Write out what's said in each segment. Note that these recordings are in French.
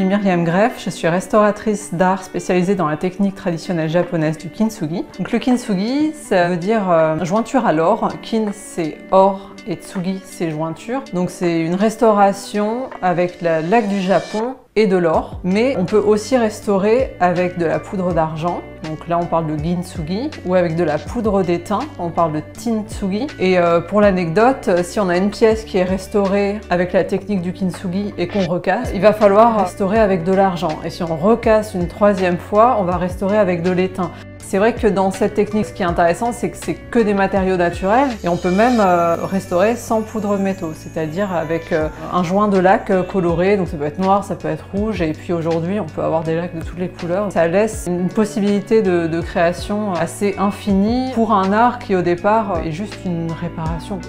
Myriam Greff, je suis restauratrice d'art spécialisée dans la technique traditionnelle japonaise du kintsugi. Donc le kintsugi, ça veut dire euh, jointure à l'or. Kin, c'est or et tsugi, c'est jointure. Donc c'est une restauration avec la laque du Japon et de l'or, mais on peut aussi restaurer avec de la poudre d'argent. Donc là, on parle de gintsugi ou avec de la poudre d'étain, on parle de tintsugi. Et euh, pour l'anecdote, si on a une pièce qui est restaurée avec la technique du kintsugi et qu'on recasse, il va falloir restaurer avec de l'argent. Et si on recasse une troisième fois, on va restaurer avec de l'étain. C'est vrai que dans cette technique, ce qui est intéressant, c'est que c'est que des matériaux naturels et on peut même euh, restaurer sans poudre métaux, c'est-à-dire avec euh, un joint de lac euh, coloré, donc ça peut être noir, ça peut être rouge, et puis aujourd'hui on peut avoir des lacs de toutes les couleurs. Ça laisse une possibilité de création assez infinie pour un art qui au départ est juste une réparation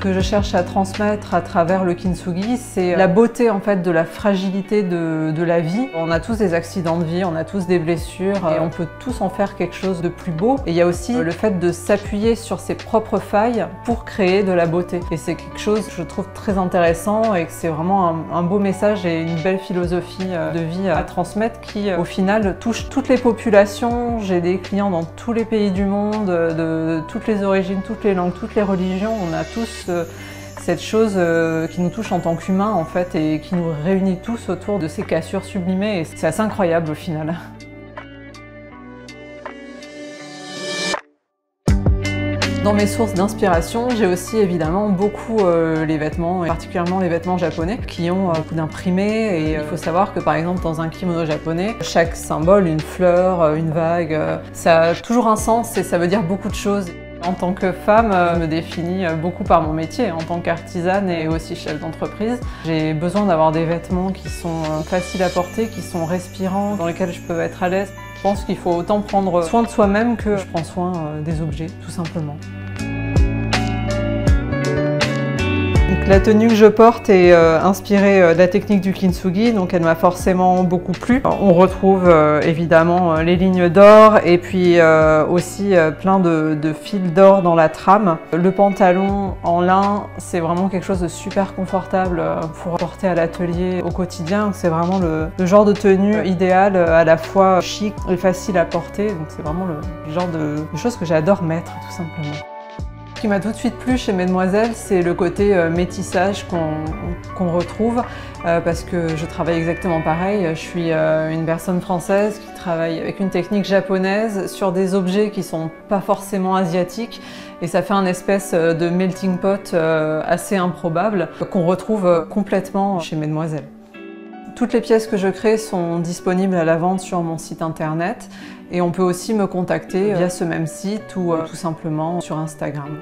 que je cherche à transmettre à travers le kintsugi, c'est la beauté en fait de la fragilité de, de, la vie. On a tous des accidents de vie, on a tous des blessures et on peut tous en faire quelque chose de plus beau. Et il y a aussi le fait de s'appuyer sur ses propres failles pour créer de la beauté. Et c'est quelque chose que je trouve très intéressant et que c'est vraiment un, beau message et une belle philosophie euh, de vie à transmettre qui au final touche toutes les populations. J'ai des clients dans tous les pays du monde, de toutes les origines, toutes les langues, toutes les religions. On a tous cette chose euh, qui nous touche en tant qu'humains en fait et qui nous réunit tous autour de ces cassures sublimées et c'est assez incroyable au final. Dans mes sources d'inspiration, j'ai aussi évidemment beaucoup euh, les vêtements, et particulièrement les vêtements japonais, qui ont euh, beaucoup d'imprimés. Et il faut savoir que par exemple dans un kimono japonais, chaque symbole, une fleur, une vague, ça a toujours un sens et ça veut dire beaucoup de choses. En tant que femme, je me définis beaucoup par mon métier. En tant qu'artisane et aussi chef d'entreprise, j'ai besoin d'avoir des vêtements qui sont faciles à porter, qui sont respirants, dans lesquels je peux être à l'aise. Je pense qu'il faut autant prendre soin de soi-même que je prends soin des objets, tout simplement. La tenue que je porte est euh, inspirée euh, de la technique du kintsugi, donc elle m'a forcément beaucoup plu. On retrouve euh, évidemment les lignes d'or et puis aussi plein de, fils d'or dans la trame. Le pantalon en lin, c'est vraiment quelque chose de super confortable pour porter à l'atelier au quotidien. C'est vraiment le, genre de tenue idéale, à la fois chic et facile à porter. C'est vraiment le genre de, de choses que j'adore mettre tout simplement. Ce qui m'a tout de suite plu chez Mesdemoiselles, c'est le côté euh, métissage qu'on retrouve euh, parce que je travaille exactement pareil. Je suis euh, une personne française qui travaille avec une technique japonaise sur des objets qui sont pas forcément asiatiques et ça fait un espèce de melting pot assez improbable qu'on retrouve complètement chez Mesdemoiselles. Toutes les pièces que je crée sont disponibles à la vente sur mon site internet et on peut aussi me contacter via ce même site ou tout simplement sur Instagram.